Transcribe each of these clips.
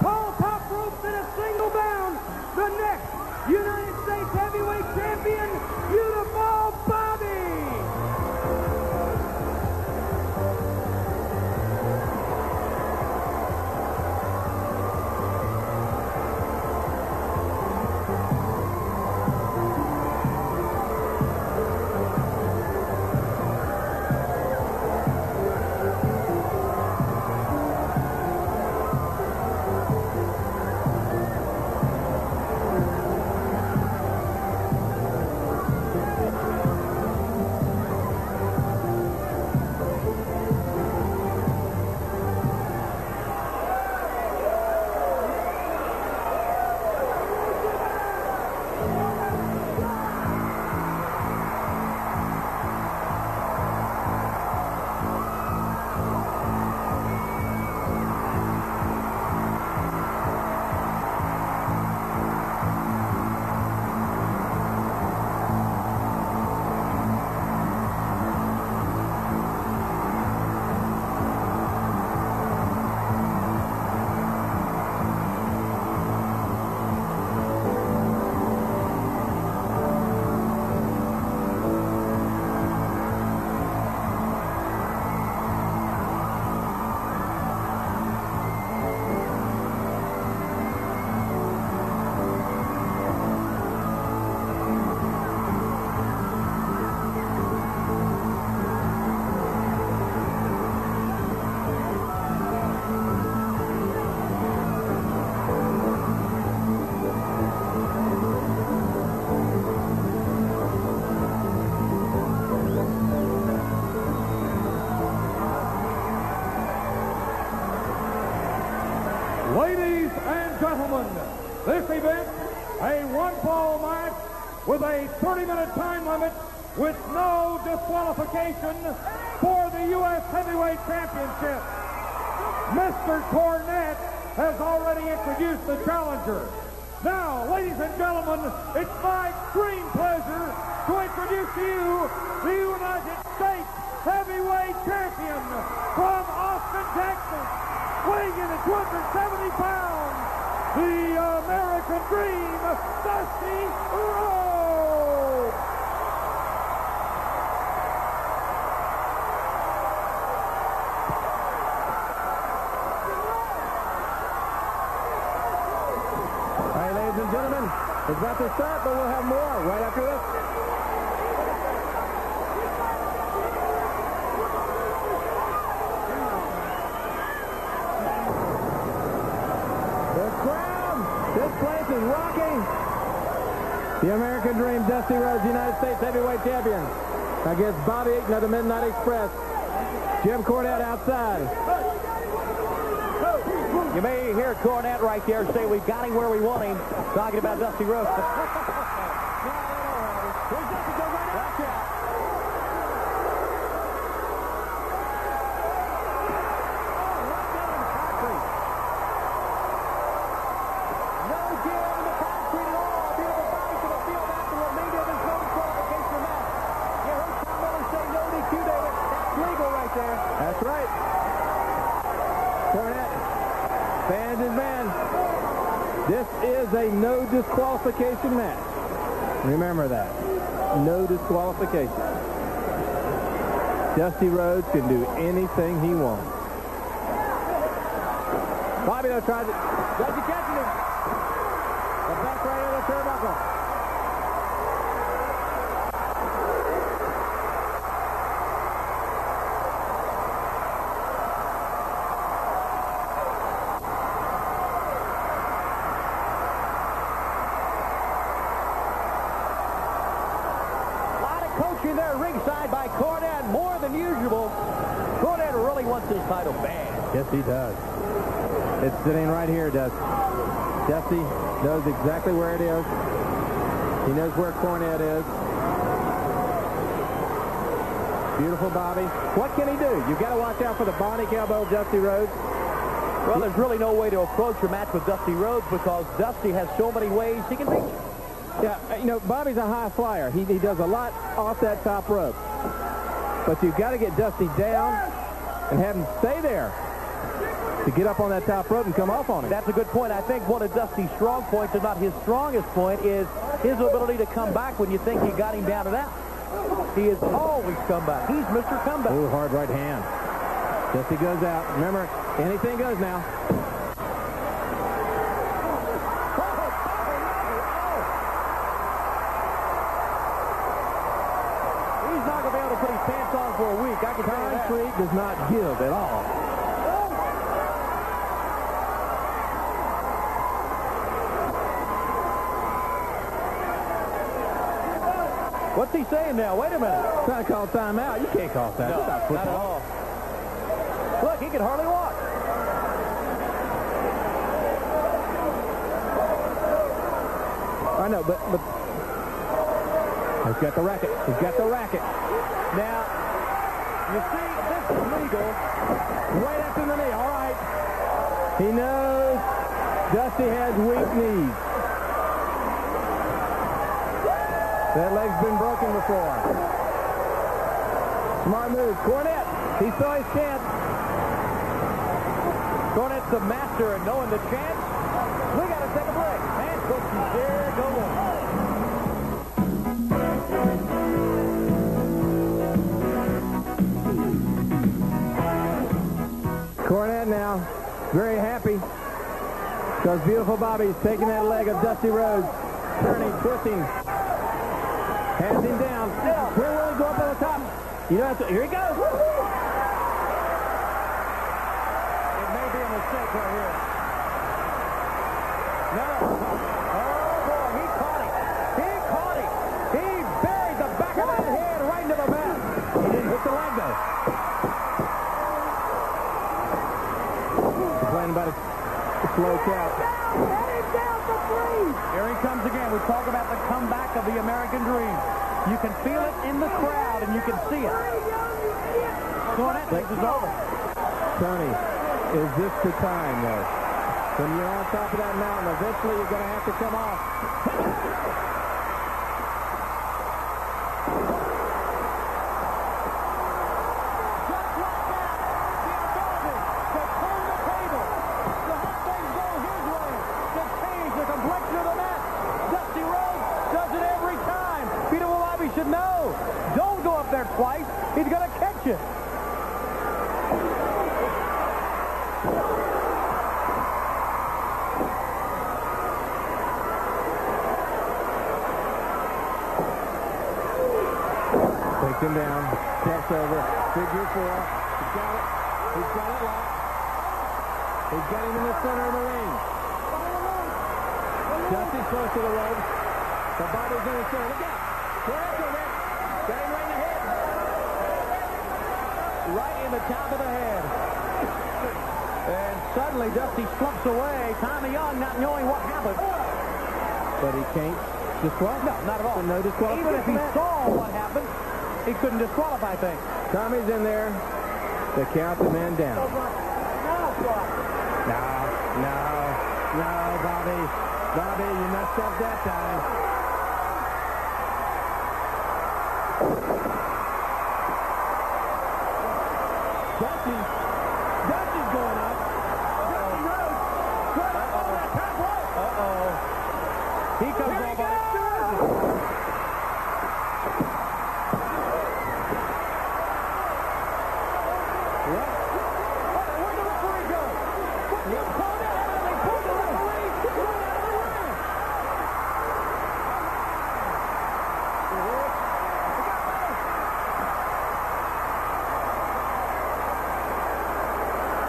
Paul top rope in a single bound. The next United States heavyweight champion, Ladies and gentlemen, this event, a one-fall match with a 30-minute time limit with no disqualification for the U.S. Heavyweight Championship. Mr. Cornette has already introduced the challenger. Now, ladies and gentlemen, it's my extreme pleasure to introduce to you the United States Heavyweight Champion from Austin, Texas, weighing in at 270 pounds, the American Dream, Dusty Rhodes. All right, ladies and gentlemen, it's about to start, but we'll have more right after this. The crowd, this place is rocking. The American Dream, Dusty Rhodes, United States Heavyweight Champion, against Bobby Eaton of the Midnight Express. Jim Cornette outside. You may hear Cornette right there say we've got him where we want him, talking about Dusty Rhodes. a no disqualification match. Remember that. No disqualification. Dusty Rhodes can do anything he wants. Bobby tried to. Dusty catching him. The back right of the turnbuckle. A lot there ringside by Cornette, more than usual. Cornette really wants his title bad. Yes, he does. It's sitting right here, Dusty. Dusty knows exactly where it is. He knows where Cornette is. Beautiful Bobby. What can he do? You've got to watch out for the bionic elbow Dusty Rhodes. Well, there's really no way to approach a match with Dusty Rhodes because Dusty has so many ways he can beat you. Yeah, you know, Bobby's a high flyer. He, he does a lot off that top rope. But you've got to get Dusty down and have him stay there. to get up on that top rope and come off on him. That's a good point. I think one of Dusty's strong points, and not his strongest point, is his ability to come back when you think you got him down and out. He has always come back. He's Mr. Comeback. Ooh, hard right hand. Dusty goes out. Remember, anything goes now. He's not going to be able to put his pants on for a week. I can tell you that. Concrete does not give at all. What's he saying now? Wait a minute. Trying to call timeout. You can't call that. No, not not at all. Look, he can hardly walk. I know, but, but he's got the racket. He's got the racket. Now, you see, this is legal. Right up in the knee. All right. He knows Dusty has weak knees. That leg's been broken before. Smart move. Cornette. He saw his chance. Cornette's the master at knowing the chance. We got to take a break. And Coach there go on. Because beautiful Bobby's taking that leg of Dusty Rhodes, turning, twisting, hands him down. Where will he go up on the top? You know, that's- here he goes. It may be a mistake right here. No. Oh, boy, he caught him. He caught him. He buried the back of that head right into the mat. He didn't hit the leg though. Complaining about a slow count. Here he comes again. We talk about the comeback of the American dream. You can feel it in the crowd, and you can see it. Cornette thinks it's over. Tony, is this the time though? When you're on top of that mountain, eventually you're going to have to come off. Just like that, the ability to turn the table, to have things go his way, to change the complexion of the match. Dusty Rhodes does it every time. Peter Bobby should know. Don't go up there twice. He's going to catch it. Takes him down, steps over, figure four. He's got it. He's got it locked. He's got him in the center of the ring. Dusty's close to the ropes. The body's in the center. Look out. Over there. Got him right head. Right in the top of the head. And suddenly Dusty slumps away. Tommy Young not knowing what happened. But he can't disqualify. No, not at all. No disqualification. Even if he saw what happened, he couldn't disqualify things. Tommy's in there to count the man down. No, no, no, Bobby. Bobby, you messed up that time. Dusty, Dusty's going up. Dusty Rhodes, trying to over that top rope. Uh-oh. He comes Here he goes. What? Where'd the referee go? What you called it? They pulled the referee right out of the ring.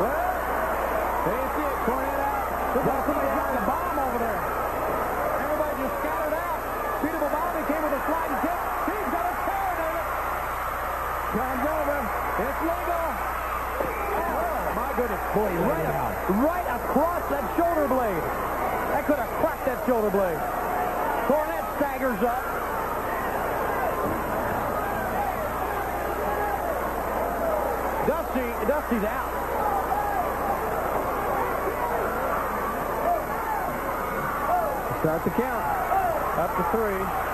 Well, that's it. Cornette out. Look like somebody dropped a bomb over there. Everybody just scattered out. Peter Bobby came with a sliding kick. He's got a chair, David. Comes over. It's legal. Oh, my goodness. Boy, right, out. right across that shoulder blade. That could have cracked that shoulder blade. Cornette staggers up. Dusty, Dusty's out. Start the count. Up to three.